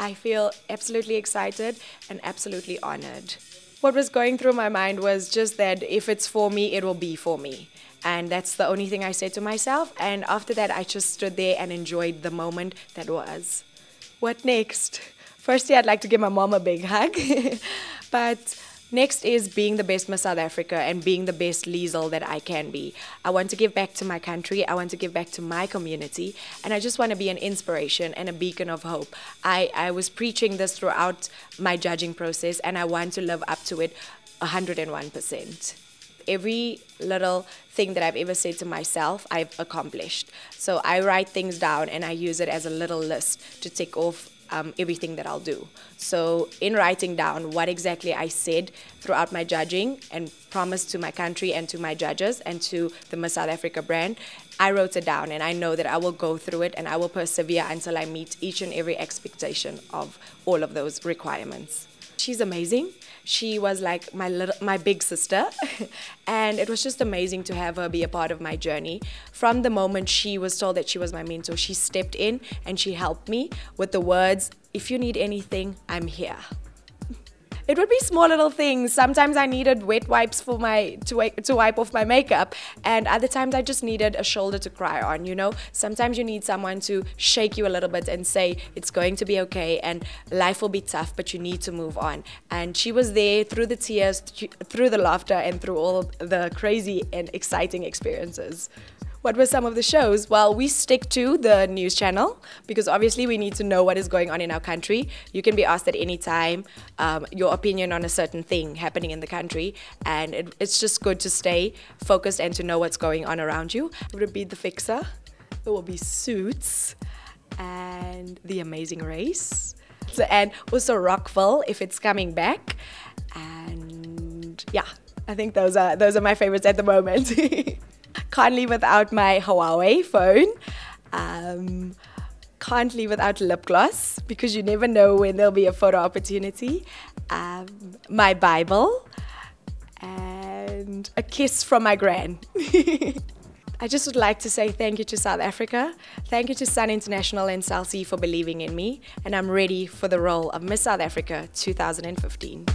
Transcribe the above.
I feel absolutely excited and absolutely honored. What was going through my mind was just that if it's for me, it will be for me. And that's the only thing I said to myself. And after that, I just stood there and enjoyed the moment that was. What next? Firstly, I'd like to give my mom a big hug. but Next is being the best Miss South Africa and being the best Liesl that I can be. I want to give back to my country. I want to give back to my community. And I just want to be an inspiration and a beacon of hope. I, I was preaching this throughout my judging process, and I want to live up to it 101% every little thing that I've ever said to myself, I've accomplished. So I write things down and I use it as a little list to tick off um, everything that I'll do. So, in writing down what exactly I said throughout my judging and promised to my country and to my judges and to the Miss South Africa brand, I wrote it down and I know that I will go through it and I will persevere until I meet each and every expectation of all of those requirements. She's amazing. She was like my little, my big sister, and it was just amazing to have her be a part of my journey. From the moment she was told that she was my mentor, she stepped in and she helped me with the words, "If you need anything, I'm here." It would be small little things. Sometimes I needed wet wipes for my to to wipe off my makeup, and other times I just needed a shoulder to cry on. You know, sometimes you need someone to shake you a little bit and say it's going to be okay, and life will be tough, but you need to move on. And she was there through the tears, through the laughter, and through all the crazy and exciting experiences. What were some of the shows? Well, we stick to the news channel because obviously we need to know what is going on in our country. You can be asked at any time um, your opinion on a certain thing happening in the country, and it, it's just good to stay focused and to know what's going on around you. It would be The Fixer, it will be Suits, and The Amazing Race, and also Rockville if it's coming back, and yeah. I think those are those are my favorites at the moment. Can't live without my Huawei phone. Um, can't live without lip gloss because you never know when there'll be a photo opportunity. Um, my Bible and a kiss from my gran. I just would like to say thank you to South Africa. Thank you to Sun International and Cell C for believing in me. And I'm ready for the role of Miss South Africa 2015.